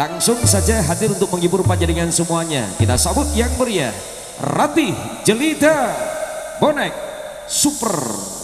langsung saja hadir untuk menghibur panjenengan semuanya. Kita sambut yang meriah, Ratih Jelita Bonek Super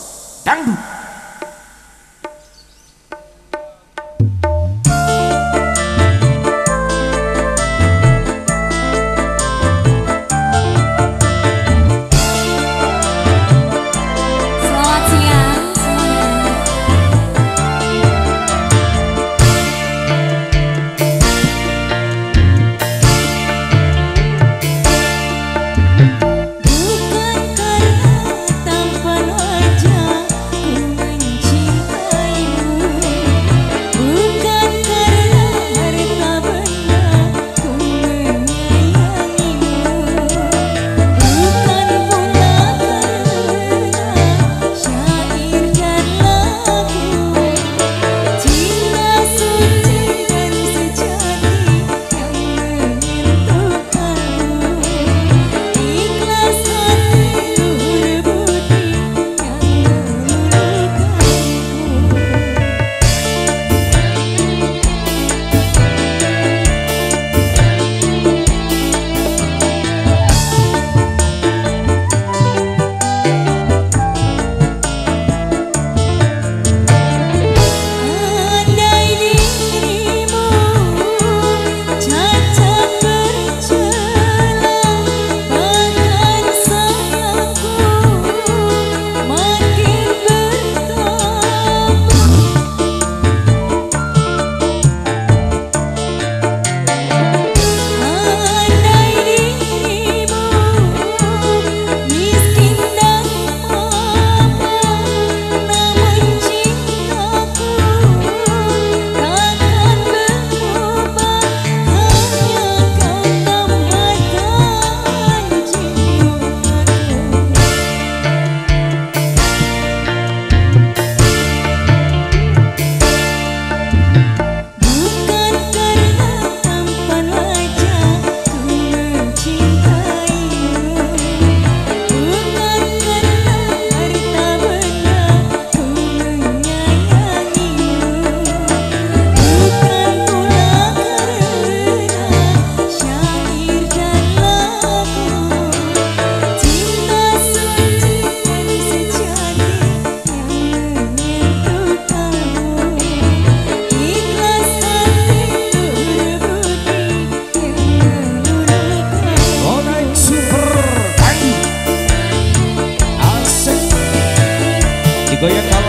Soy el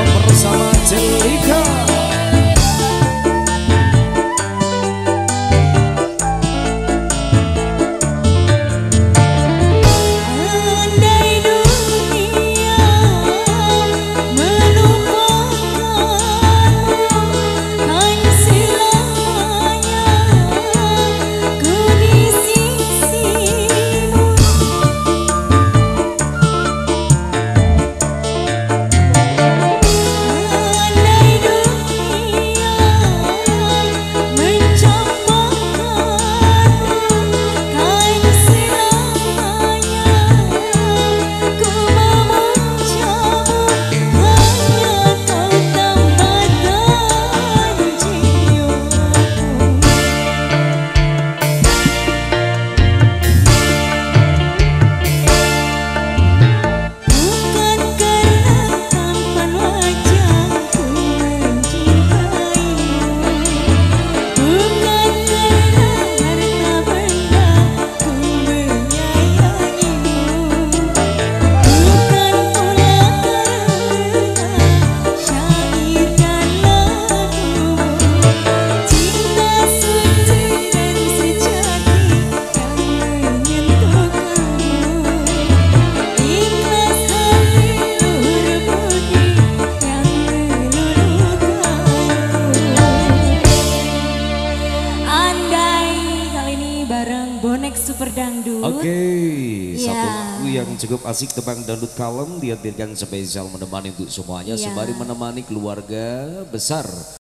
Oke, okay. ya. satu lagu yang cukup asik tebang dangdut kalem dihadirkan spesial menemani untuk semuanya, ya. sembari menemani keluarga besar